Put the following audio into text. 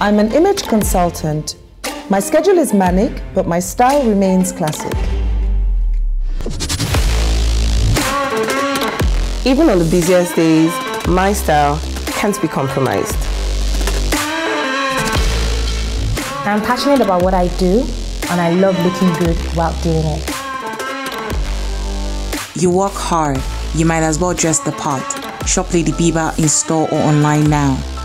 I'm an image consultant. My schedule is manic, but my style remains classic. Even on the busiest days, my style can't be compromised. I'm passionate about what I do and I love looking good while doing it. You work hard, you might as well dress the part. Shop Lady Biba in store or online now.